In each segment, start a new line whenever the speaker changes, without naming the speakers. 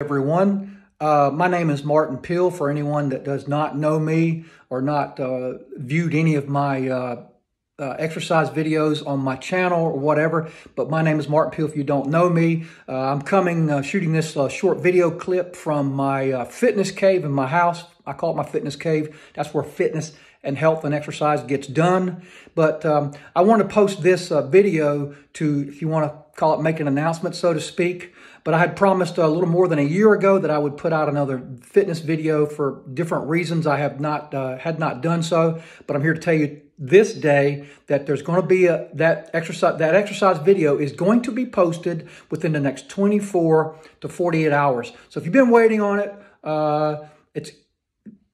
everyone. Uh, my name is Martin Peele. For anyone that does not know me or not uh, viewed any of my uh, uh exercise videos on my channel or whatever, but my name is Martin Peele. If you don't know me, uh, I'm coming uh, shooting this short video clip from my fitness cave in my house. I call it my fitness cave. That's where fitness and health and exercise gets done. But um, I want to post this video to, if you want to call it make an announcement, so to speak. But I had promised a little more than a year ago that I would put out another fitness video for different reasons. I have not uh, had not done so, but I'm here to tell you this day that there's going to be a that exercise that exercise video is going to be posted within the next 24 to 48 hours. So if you've been waiting on it, uh, it's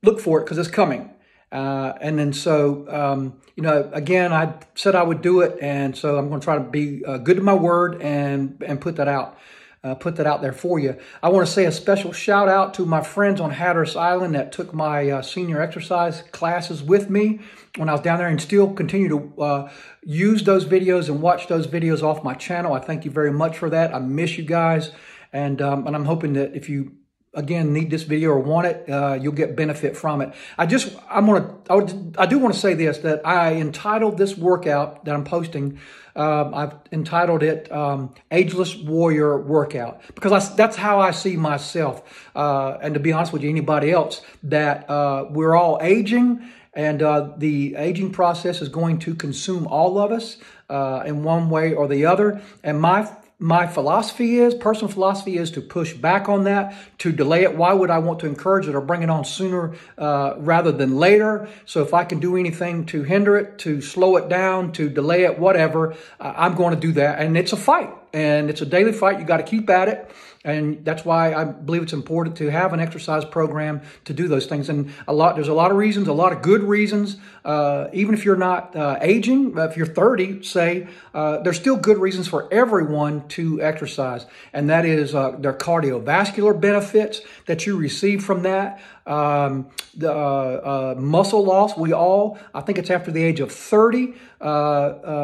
look for it because it's coming. Uh, and then so, um, you know, again, I said I would do it. And so I'm going to try to be uh, good to my word and, and put that out. Uh, put that out there for you. I want to say a special shout out to my friends on Hatteras Island that took my uh, senior exercise classes with me when I was down there and still continue to uh, use those videos and watch those videos off my channel. I thank you very much for that. I miss you guys. And, um, and I'm hoping that if you again need this video or want it, uh, you'll get benefit from it. I just, I'm gonna, I, would, I do want to say this, that I entitled this workout that I'm posting, um, I've entitled it um, Ageless Warrior Workout because I, that's how I see myself. Uh, and to be honest with you, anybody else, that uh, we're all aging and uh, the aging process is going to consume all of us uh, in one way or the other. And my my philosophy is, personal philosophy is to push back on that, to delay it. Why would I want to encourage it or bring it on sooner uh, rather than later? So if I can do anything to hinder it, to slow it down, to delay it, whatever, uh, I'm going to do that. And it's a fight and it's a daily fight. You got to keep at it. And that's why I believe it's important to have an exercise program to do those things. And a lot, there's a lot of reasons, a lot of good reasons. Uh, even if you're not uh, aging, if you're 30, say, uh, there's still good reasons for everyone to exercise. And that is uh, their cardiovascular benefits that you receive from that. Um, the uh, uh, muscle loss, we all, I think it's after the age of 30,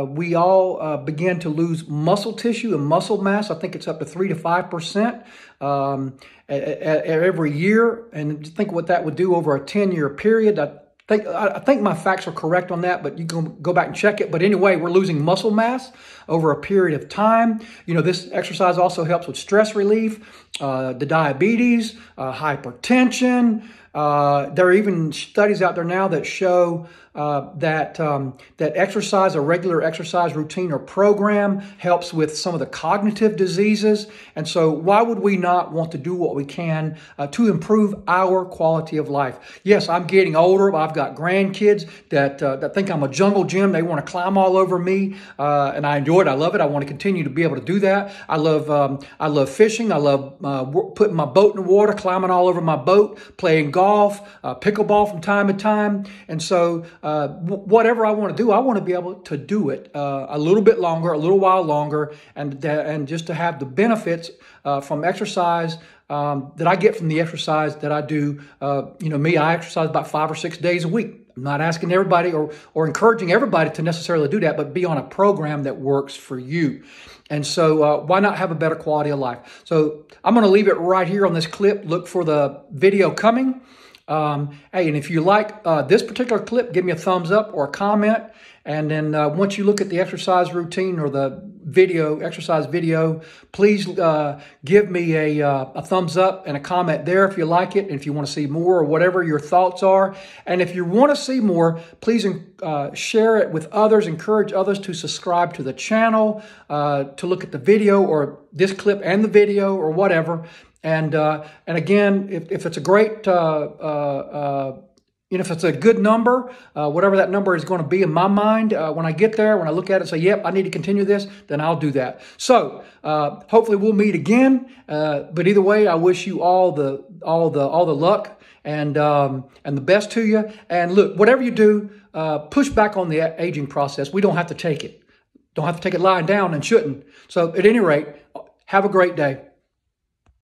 we all begin to lose muscle tissue muscle mass. I think it's up to 3 to 5% um, every year. And think what that would do over a 10 year period. I think, I think my facts are correct on that, but you can go back and check it. But anyway, we're losing muscle mass over a period of time. You know, this exercise also helps with stress relief, uh, the diabetes, uh, hypertension. Uh, there are even studies out there now that show uh, that um, that exercise, a regular exercise routine or program, helps with some of the cognitive diseases. And so, why would we not want to do what we can uh, to improve our quality of life? Yes, I'm getting older. I've got grandkids that uh, that think I'm a jungle gym. They want to climb all over me, and I enjoy it. I love it. I want to continue to be able to do that. I love um, I love fishing. I love uh, putting my boat in the water, climbing all over my boat, playing golf, pickleball from time to time, and so uh, whatever I want to do, I want to be able to do it uh, a little bit longer, a little while longer, and and just to have the benefits uh, from exercise um, that I get from the exercise that I do. Uh, you know, me, I exercise about five or six days a week. I'm not asking everybody or or encouraging everybody to necessarily do that, but be on a program that works for you. And so, uh, why not have a better quality of life? So, I'm going to leave it right here on this clip. Look for the video coming. Um, hey, and if you like uh, this particular clip, give me a thumbs up or a comment. And then uh, once you look at the exercise routine or the video, exercise video, please uh, give me a, uh, a thumbs up and a comment there if you like it and if you want to see more or whatever your thoughts are. And if you want to see more, please uh, share it with others, encourage others to subscribe to the channel, uh, to look at the video or this clip and the video or whatever. And uh, and again, if, if it's a great, uh, uh, uh, you know, if it's a good number, uh, whatever that number is going to be in my mind, uh, when I get there, when I look at it and say, yep, I need to continue this, then I'll do that. So hopefully we'll meet again. but either way, I wish you all the all the all the luck and um, and the best to you. And look, whatever you do, push back on the aging process. We don't have to take it. Don't have to take it lying down and shouldn't. So at any rate, have a great day.